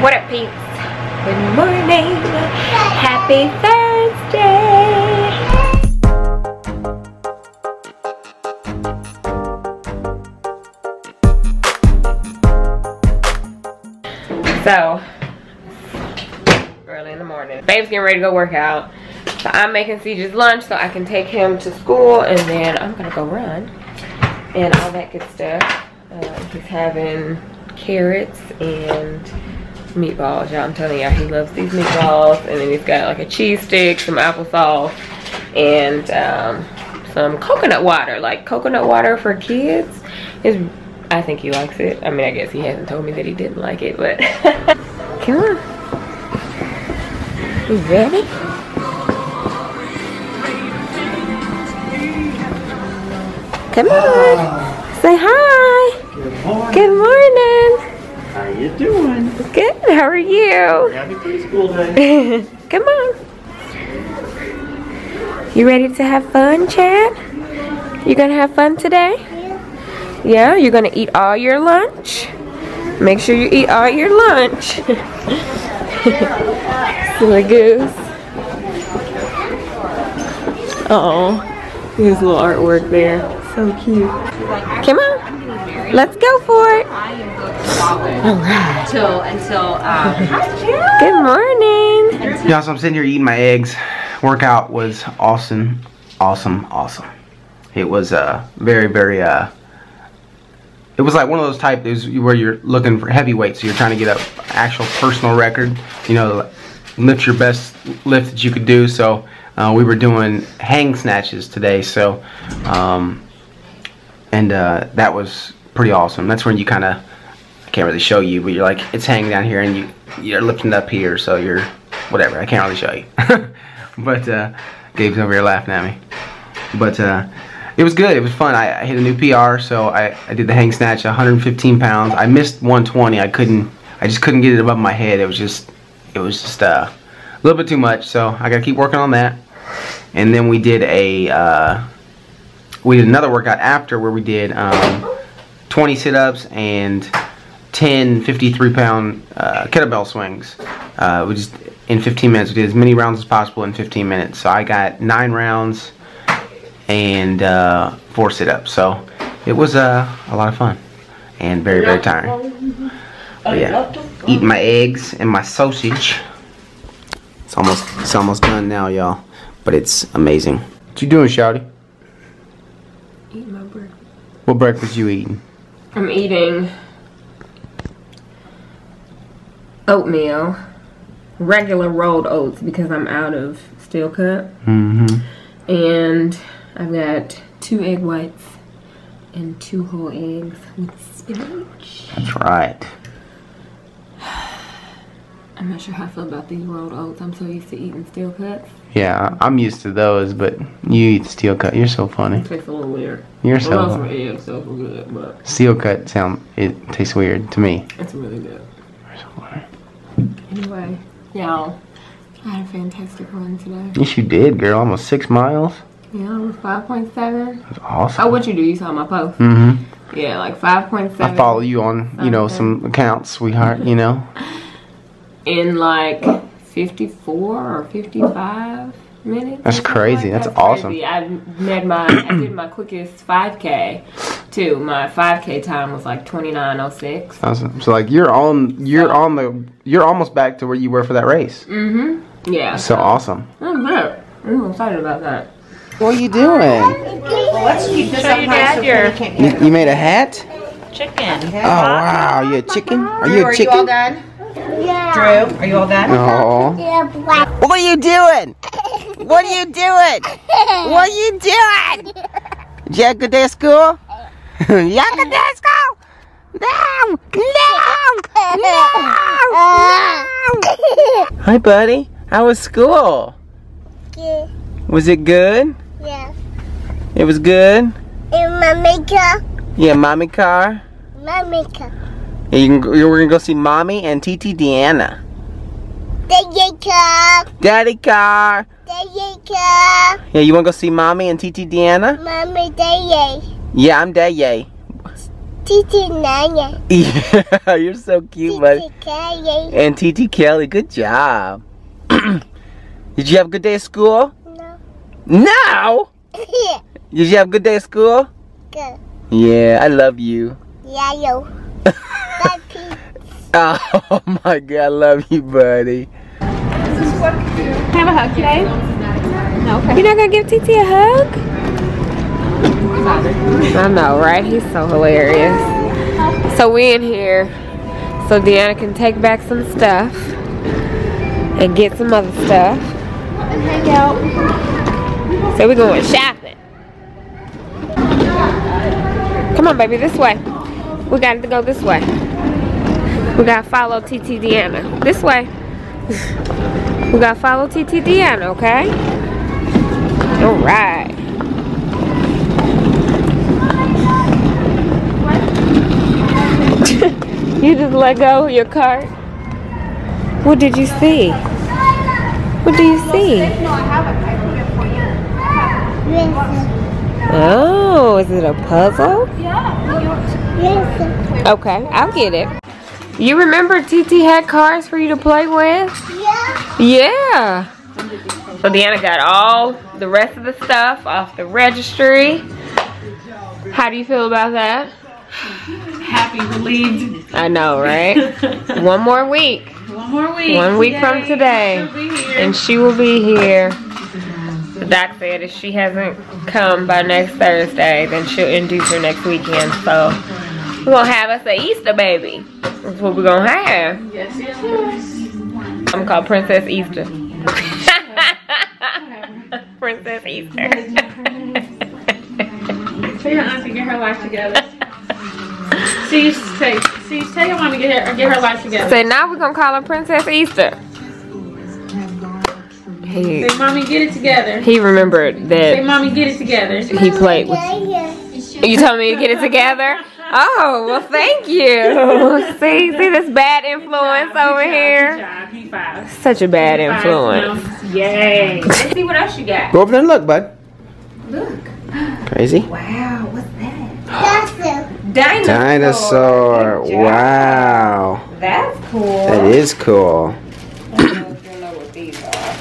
What up, peeps? Good morning. Happy Thursday. So, early in the morning. Babe's getting ready to go work out. So I'm making CJ's lunch so I can take him to school and then I'm gonna go run and all that good stuff. Uh, he's having carrots and meatballs. Y'all, I'm telling y'all, he loves these meatballs. And then he's got like a cheese stick, some applesauce, and um, some coconut water, like coconut water for kids. Is I think he likes it. I mean, I guess he hasn't told me that he didn't like it, but come on. You ready? Come on. Say hi. Good morning. Good morning. How you doing? Good. How are you? Happy preschool day. Come on. You ready to have fun, Chad? You gonna have fun today? Yeah, you're gonna eat all your lunch. Make sure you eat all your lunch. Silly goose. Oh, his little artwork there. So cute. Come on. Let's go for it. All right. Until until um, Good morning. Yeah, so I'm sitting here eating my eggs. Workout was awesome, awesome, awesome. It was uh very, very uh. It was like one of those type is where you're looking for heavyweight, so you're trying to get a actual personal record. You know, lift your best lift that you could do. So uh, we were doing hang snatches today. So, um, and uh, that was pretty awesome. That's when you kind of I can't really show you, but you're like it's hanging down here and you you're lifting up here, so you're whatever. I can't really show you, but uh, Gabe's over here laughing at me. But uh, it was good. It was fun. I, I hit a new PR, so I, I did the hang snatch, 115 pounds. I missed 120. I couldn't. I just couldn't get it above my head. It was just it was just uh, a little bit too much. So I got to keep working on that. And then we did a uh, we did another workout after where we did um, 20 sit-ups and 10 53 pound uh, kettlebell swings. Uh, we just in 15 minutes. We did as many rounds as possible in 15 minutes. So I got nine rounds and uh, four sit-ups. So it was uh, a lot of fun and very very tiring. But yeah, eating my eggs and my sausage. It's almost it's almost done now, y'all. But it's amazing. What you doing, Shouty? Eat my breakfast. What breakfast you eating? I'm eating oatmeal, regular rolled oats because I'm out of steel cut. Mm-hmm. And I've got two egg whites and two whole eggs with spinach. That's right. I'm not sure how I feel about these rolled oats. I'm so used to eating steel cuts. Yeah, I'm used to those, but you eat steel cut. You're so funny. It tastes a little weird. You're so love some funny. eggs, so good, but Steel cut sound it tastes weird to me. it's really good. You're so funny. Anyway, y'all, I had a fantastic run today. Yes, you did, girl. Almost six miles. Yeah, it was 5.7. That's awesome. Oh, what you do? You saw my post. Mm-hmm. Yeah, like 5.7. I follow you on, you know, some accounts, sweetheart. You know. in like 54 or 55 minutes. That's or something crazy. That's awesome. crazy. I made my I did my quickest 5k too. My 5k time was like 2906. Awesome. So like you're on, you're on the, you're almost back to where you were for that race. Mm-hmm. Yeah. So awesome. I'm good. I'm excited about that. What are you doing? let's keep this up high so your- Penny can't You, you made a hat? chicken. Oh wow, you a chicken? Are you a Are you all done? Yeah. Drew, are you all done? No. Oh. What are you doing? What are you doing? What are you doing? Did you have a good day at school? you a good day at school? No! No! No! Hi, buddy. How was school? Yeah, Was it good? yeah. It was good? In my makeup, Yeah, mommy car? my makeup. Yeah, you can, go- we're gonna go see mommy and TT Deanna. The makeup, Daddy car. The makeup. Yeah, you wanna go see mommy and TT Deanna? Mommy, the Yeah, I'm Daddy. Titi Nanya. Yeah, you're so cute, buddy. Titi Kaya. And TT Kelli, good job. Did you have a good day at school? No. No! Yeah. Did you have a good day at school? Good. Yeah, I love you. Yeah, yo. Happy. Oh my god, I love you, buddy. Have a hug today? No, okay. You're not gonna give TT a hug? I know, right? He's so hilarious. So we in here so Deanna can take back some stuff and get some other stuff. Hang out. So we're going shopping. Come on, baby, this way. We got to go this way. We got to follow TT Deanna. This way. We got to follow TT Deanna, okay? All right. you just let go of your cart? What did you see? What do you see? Oh, is it a puzzle? Yes. Okay, I'll get it. You remember TT had cars for you to play with? Yeah. Yeah. So Deanna got all the rest of the stuff off the registry. How do you feel about that? Happy, relieved. I know, right? One more week. One more week. One week from today. She'll be here. And she will be here. The doc said if she hasn't come by next Thursday, then she'll induce her next weekend. So we're gonna have us a Easter baby. That's what we're gonna have. Yes, yes, yes. I'm gonna call Princess Easter. Princess Easter. Tell your auntie to get her life together. See, say, see, tell your mom to get her, get her life together. Say now we're gonna call her Princess Easter. He Say, mommy, get it together. he remembered that. Say, mommy, get it together. he played with. Yeah, yeah. You told me to get it together. Oh well, thank you. See, see this bad influence over here. job. Such a bad influence. Yay. Let's see what else you got. Go over there and look, bud. Look. Crazy. Wow, what's that? That's it. Dinosaur. Dinosaur. Wow. That's cool. That is cool. I don't know if you know what these are.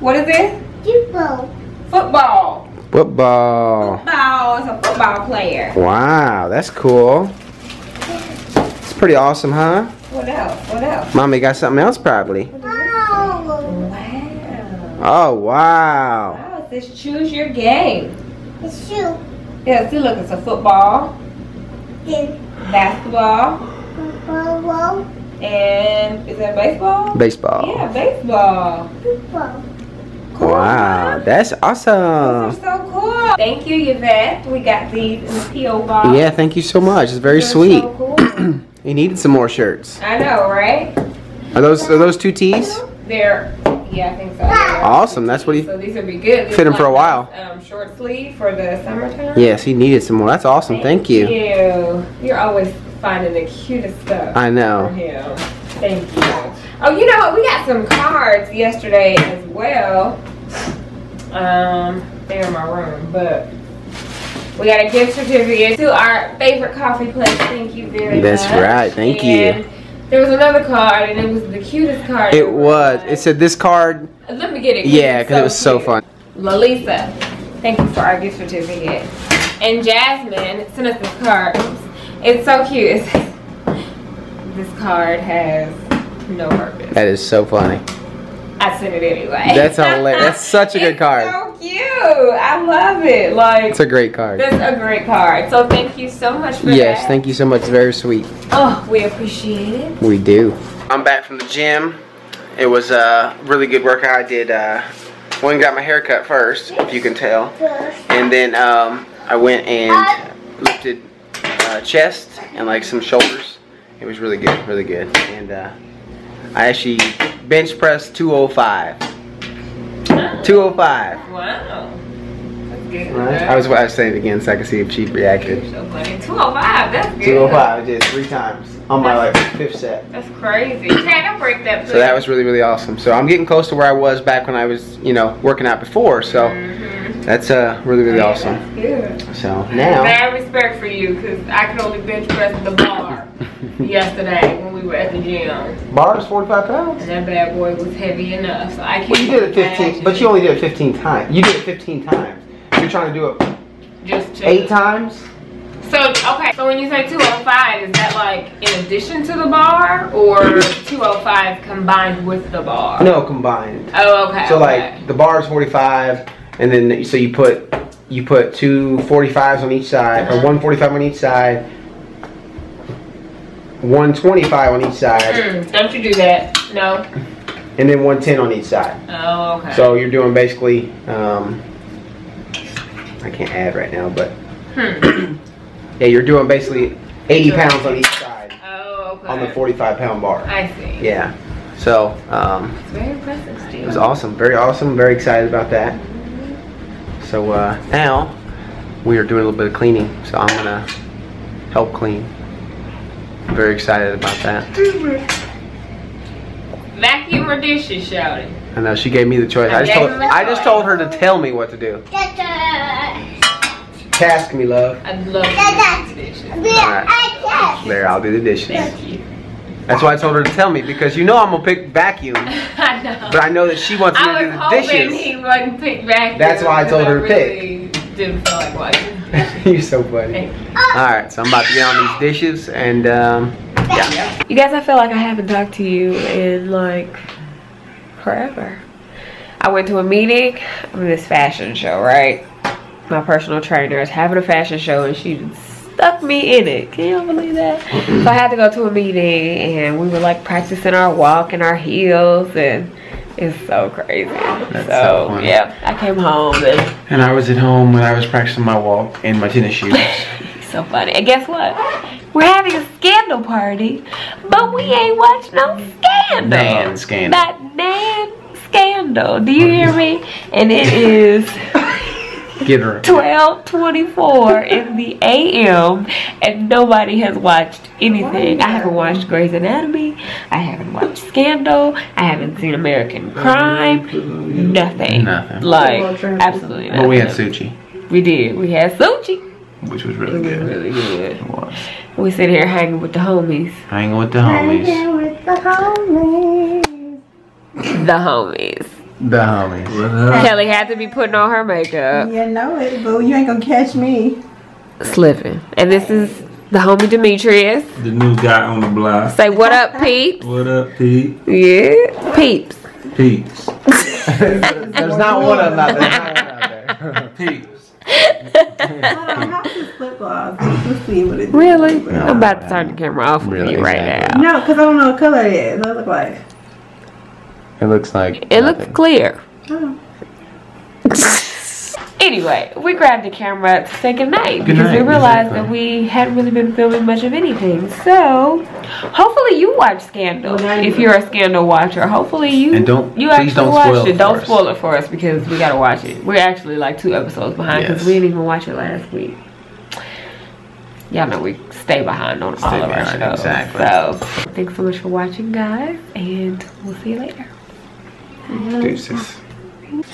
What is this? People. Football. Football. Football is a football player. Wow, that's cool. It's pretty awesome, huh? What else? What else? Mommy got something else probably. Oh. Wow. Oh, wow. Wow, it says choose your game. The shoe. Yeah, see, look, it's a football, The basketball, ball. and is that baseball? Baseball. Yeah, baseball. People. Wow, that's Those awesome. are so cool. Thank you, Yvette. We got these in the P.O. box. Yeah, thank you so much. It's very They're sweet. So cool. You needed some more shirts. I know, right? Are those are those two tees? They're, yeah, I think so. Awesome. That's what he. So these would be good. These him for a while. Um, short sleeve for the summertime. Yes, he needed some more. That's awesome. Thank you. you. You're always finding the cutest stuff. I for know. him. Thank you. Oh, you know what? We got some cards yesterday as well. Um, they're in my room, but we got a gift certificate to our favorite coffee place. Thank you very That's much. That's right. Thank you. There was another card, and it was the cutest card. It was. It said this card. Let me get it. Yeah, because it was so cute. fun. Lalisa, thank you for our gift certificate. And Jasmine sent us this card. It's so cute. It says, this card has no purpose. That is so funny. I sent it anyway. That's hilarious. That's such a good card. so cute. I love it. Like, It's a great card. that's a great card. So thank you so much for Yes, that. thank you so much. Very sweet. Oh, we appreciate it. We do. I'm back from the gym. It was a really good workout. I did. Uh, went and got my hair cut first, if you can tell, and then um, I went and lifted uh, chest and like some shoulders. It was really good, really good. And uh, I actually bench press 205. 205. Wow. That's good. Right? I was, I saying it again so I could see if she reacted. so funny. 205. That's good. 205. I did three times on my like fifth set. That's crazy. Don't break that. So that was really, really awesome. So I'm getting close to where I was back when I was, you know, working out before. So Mhm. That's uh really really awesome. Good. So now Mad respect for you, cause I could only bench press the bar yesterday we were at the gym, bar is 45 pounds. and that bad boy was heavy enough, so I can't. Well, you did it 15, imagine but you only did it 15 times. You did it 15 times. You're trying to do it just to, eight times. So okay, so when you say 205, is that like in addition to the bar, or 205 combined with the bar? No, combined. Oh, okay. So okay. like the bar is 45, and then so you put you put two 45s on each side, or Uh-huh. one 45 on each side, one 25 on each side, Mm, don't you do that? No. and then 110 on each side. Oh, okay. So you're doing basically, um, I can't add right now, but Hmm. yeah, you're doing basically 80 pounds on each side Oh, okay. on the 45 pound bar. I see. Yeah. So um, It's very impressive, Steve. it was awesome, very awesome, very excited about that. So uh, now we are doing a little bit of cleaning, so I'm gonna help clean. I'm very excited about that. Vacuum or dishes, shouting. I know she gave me the choice. I just told I just told her to tell me what to do. Task me, love. I'd love to do dishes. Alright. There, I'll do the dishes. Thank you. That's why I told her to tell me because you know I'm gonna pick vacuum, I know. but I know that she wants me to I do was the hoping dishes. he wouldn't pick vacuum. That's why I told her to because pick. Didn't feel like watching. You're so funny. Alright, so I'm about to get on these dishes and um, yeah. You guys, I feel like I haven't talked to you in like forever. I went to a meeting of this fashion show, right? My personal trainer is having a fashion show and she stuck me in it. Can y'all believe that? so I had to go to a meeting and we were like practicing our walk and our heels and it's so crazy. That's so, so funny. yeah, I came home and And I was at home when I was practicing my walk in my tennis shoes. so funny. And guess what? We're having a scandal party, but we ain't watched no scandal. Dan scandal. That Dan scandal. Do you hear me? And it is Get her. 12:24 in the AM, and nobody has watched anything. I haven't watched Grey's Anatomy. I haven't watched Scandal. I haven't seen American Crime. Nothing. Nothing. Like absolutely nothing. But we had sushi, We did. We had sushi. which was really It was good. really good. It was. We sit here hanging with the homies. Hanging with the homies. Hanging with the homies. The homies. The homies. Kelli had to be putting on her makeup, You know it, boo. You ain't gonna catch me. slipping. And this is the homie Demetrius. The new guy on the block. Say what up, peeps? What up, Pete? Yeah, peeps. Peeps. There's not one of them out there. There's not one out there. Peeps. Hold on, how's this lip? Let's see what it Really? No, I'm about to turn the camera off with Really, you right exactly. now. No, because I don't know what color it is. What it look like? It looks like. It looks clear. Oh. Anyway, we grabbed the camera to say goodnight Good because we realized exactly. that we hadn't really been filming much of anything. So, hopefully you watch Scandal. Well, if you're a Scandal watcher, hopefully you And don't- you actually don't watched spoil it. it Don't for us. spoil it for us because we gotta watch it. We're actually like two episodes behind because Yes. we didn't even watch it last week. Y'all know we stay behind on all Stay of our shows. exactly. So, thanks so much for watching, guys, and we'll see you later. Deuces.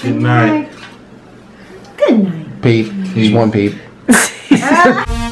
Good night. Good night. Peep. He's one peep.